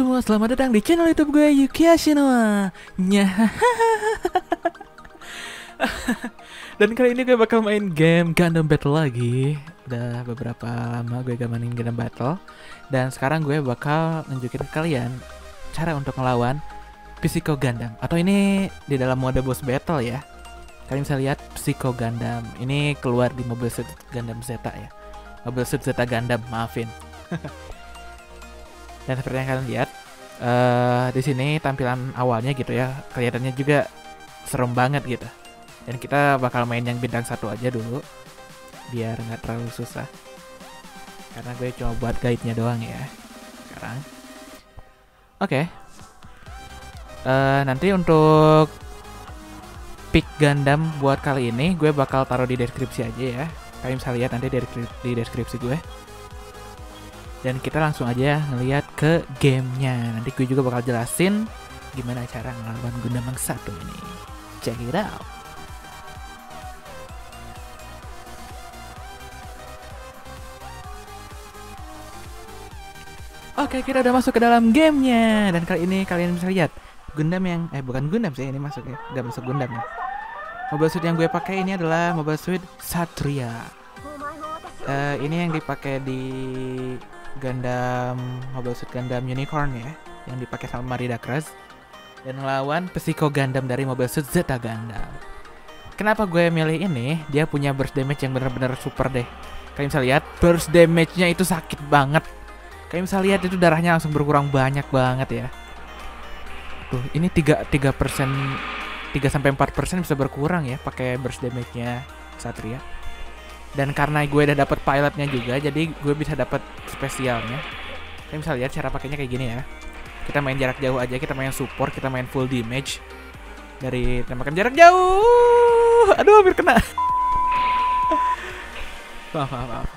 semua, selamat datang di channel YouTube gue Yuki Ashinoa. Dan kali ini gue bakal main game Gundam Battle lagi. Udah beberapa lama gue gak mainin Gundam Battle. Dan sekarang gue bakal nunjukin ke kalian cara untuk melawan Psycho Gundam. Atau ini di dalam mode boss battle ya. Kalian bisa lihat Psycho Gundam. Ini keluar di Mobile Suit Gundam Zeta ya. Mobile Suit Zeta Gundam, maafin. Dan seperti yang kalian lihat, eh di sini tampilan awalnya gitu ya, kelihatannya juga serem banget gitu. Dan kita bakal main yang bintang satu aja dulu, biar nggak terlalu susah. Karena gue cuma buat guide-nya doang ya. Sekarang, oke. Eh, nanti untuk pick Gundam buat kali ini, gue bakal taruh di deskripsi aja ya. Kalian bisa lihat nanti di deskripsi gue dan kita langsung aja ngeliat ke gamenya. Nanti gue juga bakal jelasin gimana cara ngelawan Gundam yang satu ini. Check it out. Oke kita udah masuk ke dalam gamenya. Dan kali ini kalian bisa lihat Gundam yang eh bukan Gundam sih ini masuk ya. Nggak masuk Gundam ya. Mobile Suit yang gue pakai ini adalah Mobile Suit Satria. Eh, ini yang dipakai di Gundam Mobile Suit Gundam Unicorn ya yang dipakai sama Marida Cross dan ngelawan Psycho Gundam dari Mobile Suit Zeta Gundam. Kenapa gue milih ini? Dia punya burst damage yang benar-benar super deh. Kalian bisa lihat burst damage-nya itu sakit banget. Kalian bisa lihat itu darahnya langsung berkurang banyak banget ya. Tuh, ini 3 3 persen 3 sampai 4 persen bisa berkurang ya pakai burst damage-nya Satria dan karena gue udah dapet pilotnya juga jadi gue bisa dapet spesialnya. Kalian bisa lihat cara pakainya kayak gini ya. Kita main jarak jauh aja kita main support kita main full damage. Dari tembakan jarak jauh. Aduh hampir kena. Maaf maaf maaf.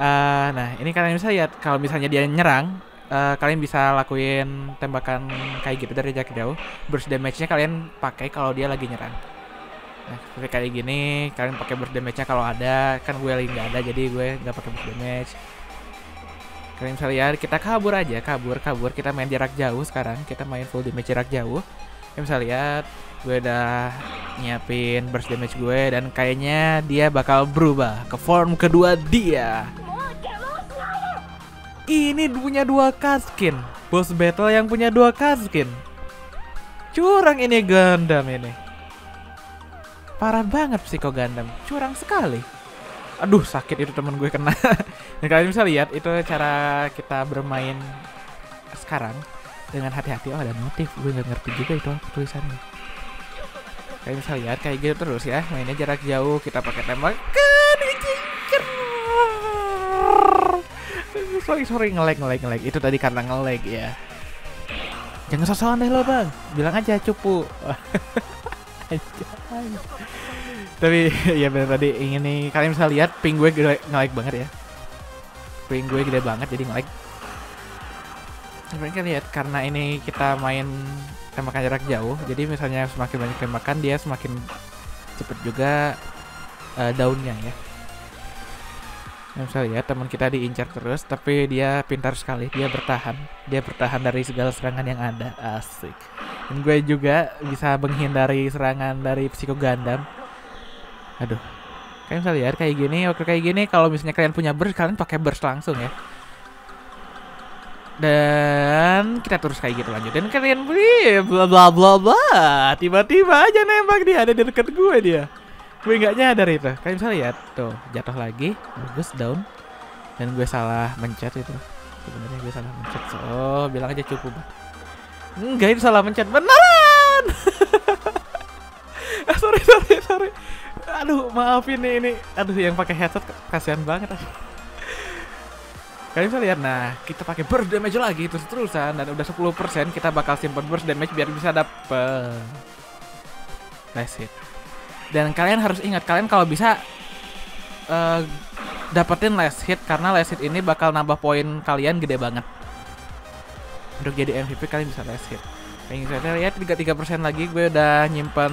Eh, nah ini kalian bisa lihat kalau misalnya dia nyerang eh, kalian bisa lakuin tembakan kayak gitu dari jarak jauh. Burst damage-nya kalian pakai kalau dia lagi nyerang Nah, seperti kayak gini, kalian pakai burst damage-nya kalau ada, kan gue lagi nggak ada, jadi gue nggak pakai burst damage. Kalian bisa lihat, kita kabur aja, kabur, kabur. Kita main jarak jauh sekarang, kita main full damage jarak jauh. Kalian bisa lihat, gue udah nyiapin burst damage gue dan kayaknya dia bakal berubah ke form kedua dia. Ini punya dua kaskin, boss battle yang punya dua kaskin. Curang ini Gundam ini parah banget Psycho Gundam curang sekali. Aduh sakit itu temen gue kena. Dan kalian bisa lihat itu cara kita bermain sekarang dengan hati-hati. Oh ada notif. Gue nggak ngerti juga itu tulisannya. Kalian bisa lihat kayak gitu terus ya. Mainnya jarak jauh kita pakai tembakan Cicer. sorry sorry ngelag ngelag ngelag. Itu tadi karena ngelag ya. Jangan sosokan deh lo bang. Bilang aja cupu Tapi ya benar tadi nih kalian bisa lihat ping gue gede, nge-like banget ya. Ping gue gede banget jadi nge-like. Kalian lihat karena ini kita main tembakan jarak jauh, jadi misalnya semakin banyak tembakan dia semakin cepet juga uh, daunnya ya. Yang bisa lihat teman kita diincar terus, tapi dia pintar sekali, dia bertahan, dia bertahan dari segala serangan yang ada, asik. Dan gue juga bisa menghindari serangan dari Psycho Gundam. Aduh. Kalian bisa lihat kayak gini, oke kayak gini kalau misalnya kalian punya burst, kalian pakai burst langsung ya. Dan kita terus kayak gitu lanjut. Dan kalian bla bla bla bla. Tiba-tiba aja nembak dia ada di dekat gue dia. Gue nggak nyadar itu. Kalian bisa lihat tuh, jatuh lagi, bagus down. Dan gue salah mencet itu. Sebenarnya gue salah mencet. So, bilang aja cukup. Enggak itu salah mencet beneran. Ah, sorry sorry sorry. Aduh maafin nih ini. Aduh yang pakai headset kasihan banget. Kalian bisa lihat nah kita pakai burst damage lagi terus terusan dan udah 10% kita bakal simpan burst damage biar bisa dapet nice hit. Dan kalian harus ingat kalian kalau bisa uh, dapetin last hit karena last hit ini bakal nambah poin kalian gede banget untuk jadi MVP kalian bisa last hit. Kayak gitu saya lihat tiga tiga persen lagi gue udah nyimpan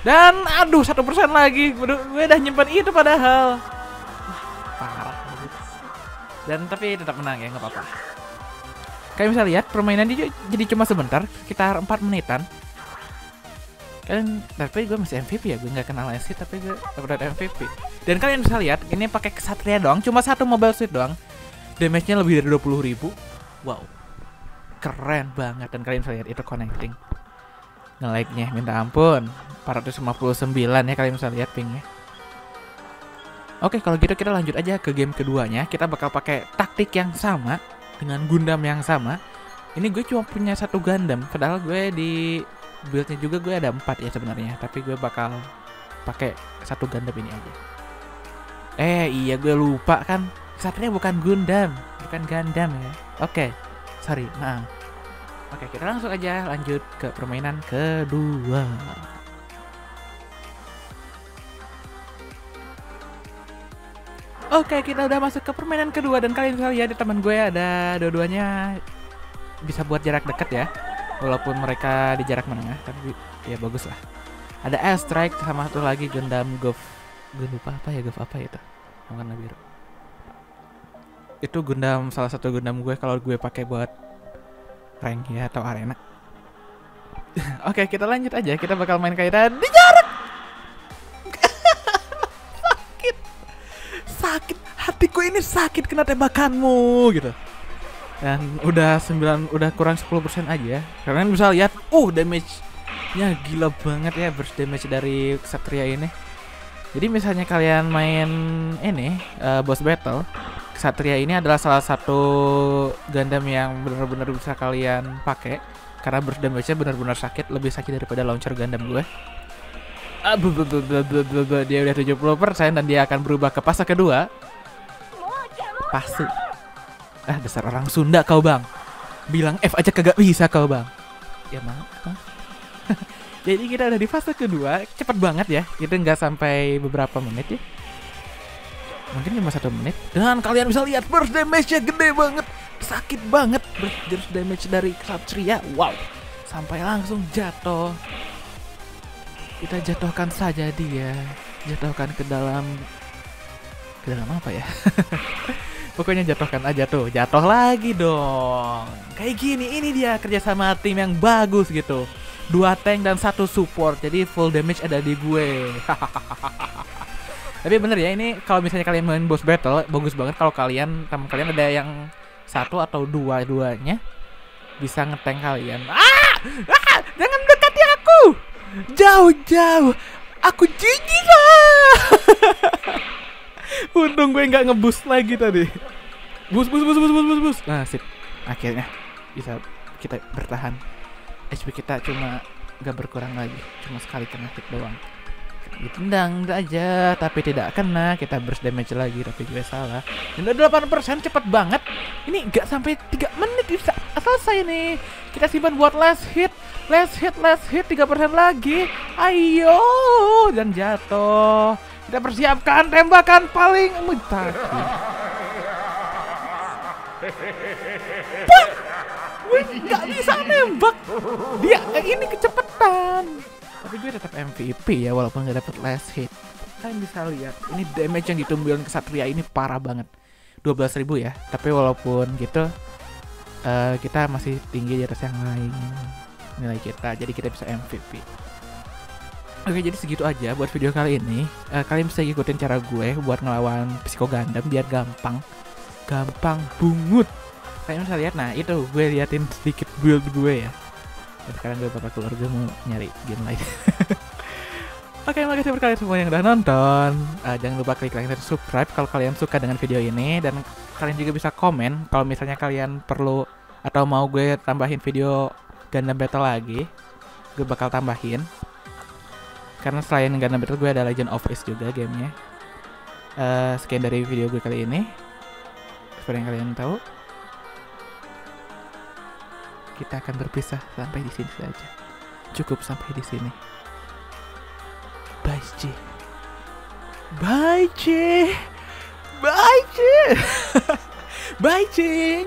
dan aduh satu persen lagi gue, udah nyimpan itu padahal Wah, parah. Dan tapi tetap menang ya nggak apa-apa. Kalian bisa lihat permainan dia jadi cuma sebentar, sekitar 4 menitan. Kalian, tapi gue masih MVP ya, gue nggak kenal sih, tapi gue dapat MVP. Dan kalian bisa lihat, ini pakai kesatria doang, cuma satu mobile suit doang. Damage-nya lebih dari 20 ribu. Wow, keren banget. Dan kalian bisa lihat itu connecting. Nge-like-nya minta ampun, 459 ya kalian bisa lihat pingnya. Oke, kalau gitu kita lanjut aja ke game keduanya. Kita bakal pakai taktik yang sama dengan Gundam yang sama. Ini gue cuma punya satu Gundam, padahal gue di buildnya juga gue ada empat ya sebenarnya. Tapi gue bakal pakai satu Gundam ini aja. Eh iya gue lupa kan, Satria bukan Gundam, bukan Gundam ya. Oke, sorry, maaf. Oke, kita langsung aja lanjut ke permainan kedua. Oke, kita udah masuk ke permainan kedua dan kalian bisa lihat di teman gue ada dua-duanya bisa buat jarak dekat ya. Walaupun mereka di jarak menengah, tapi ya bagus lah. Ada Air Strike sama satu lagi Gundam Gov. Gue lupa apa ya Gov apa itu? Yang warna biru. Itu Gundam salah satu Gundam gue kalau gue pakai buat rank ya atau arena. Oke, kita lanjut aja. Kita bakal main kaitan di jarak sakit hatiku ini sakit kena tembakanmu gitu dan udah 9 udah kurang 10% aja kalian bisa lihat uh damage nya gila banget ya burst damage dari Satria ini. Jadi misalnya kalian main ini uh, boss battle Satria ini adalah salah satu Gundam yang benar-benar bisa kalian pakai. Karena burst damage-nya benar-benar sakit lebih sakit daripada launcher Gundam gue. Ah, dia udah 70% dan dia akan berubah ke fase kedua. Fase. Ah, dasar orang Sunda kau, Bang. Bilang F aja kagak bisa kau, Bang. Ya, Bang. Jadi kita udah di fase kedua, cepet banget ya. Itu nggak sampai beberapa menit ya. Mungkin cuma satu menit. Dan kalian bisa lihat burst damage-nya gede banget. Sakit banget burst damage dari Ksatria. Wow. Sampai langsung jatuh kita jatuhkan saja dia jatuhkan ke dalam ke dalam apa ya pokoknya jatuhkan aja tuh jatuh lagi dong. Kayak gini ini dia kerjasama tim yang bagus gitu. Dua tank dan satu support jadi full damage ada di gue. Tapi bener ya ini kalau misalnya kalian main boss battle bagus banget kalau kalian teman kalian ada yang satu atau dua duanya bisa ngeteng kalian. Ah, ah! Jangan dekati aku! Jauh-jauh. Aku jijik lah. Untung gue nggak ngebus lagi tadi. Bus, bus, bus, bus, bus, bus, bus. Nah, sip. Akhirnya bisa kita bertahan. HP kita cuma nggak berkurang lagi. Cuma sekali kena hit doang. Ditendang aja, tapi tidak kena. Kita burst damage lagi, tapi gue salah. Dan udah 8% cepet banget. Ini nggak sampai 3 menit bisa selesai nih. Kita simpan buat last hit. Last hit, last hit 3% lagi. Ayo dan jatuh. Kita persiapkan tembakan paling mutakhir. Pak, gue nggak bisa nembak. Dia ini kecepatan. Tapi gue tetap MVP ya walaupun nggak dapet last hit. Kalian bisa lihat ini damage yang ditumbulkan ke Satria ini parah banget. 12.000 ya. Tapi walaupun gitu uh, kita masih tinggi di atas yang lain nilai kita jadi kita bisa MVP Oke jadi segitu aja buat video kali ini uh, Kalian bisa ikutin cara gue buat ngelawan Psycho Gundam biar gampang Gampang bungut. Kalian bisa lihat nah itu gue liatin sedikit build gue ya. Dan sekarang gue bakal keluar gue mau nyari game lain. Oke, makasih buat kalian semua yang udah nonton. Uh, jangan lupa klik like dan subscribe kalau kalian suka dengan video ini. Dan kalian juga bisa komen kalau misalnya kalian perlu atau mau gue tambahin video Gundam Battle lagi gue bakal tambahin. Karena selain Gundam Battle gue ada Legend of Ace juga gamenya. Uh, sekian dari video gue kali ini yang kalian tahu? Kita akan berpisah sampai di sini saja. Cukup sampai di sini. Bye C bye C bye C bye C